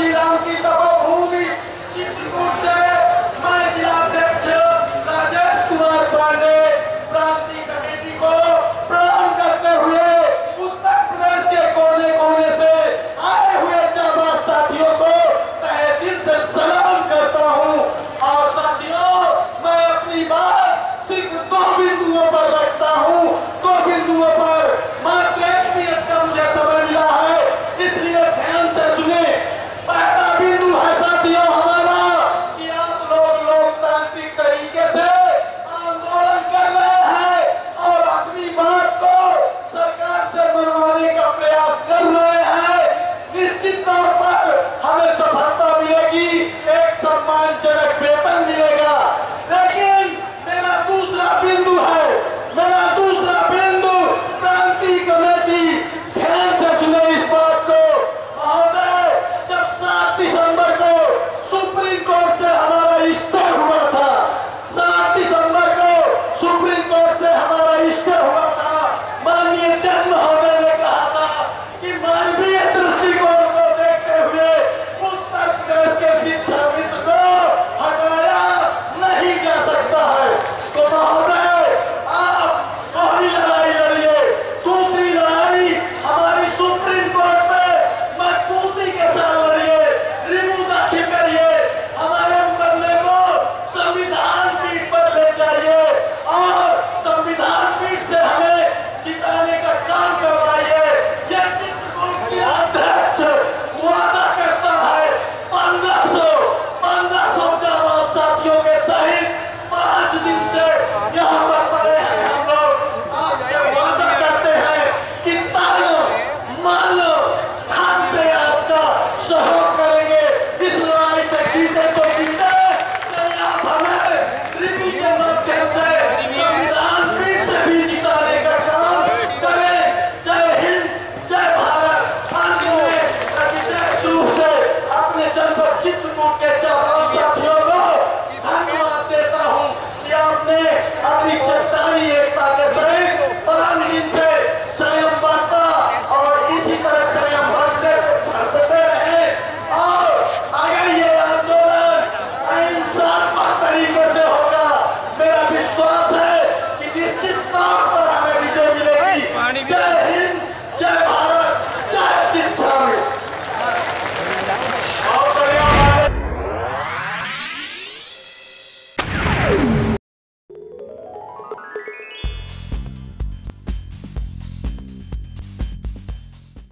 श्री राम की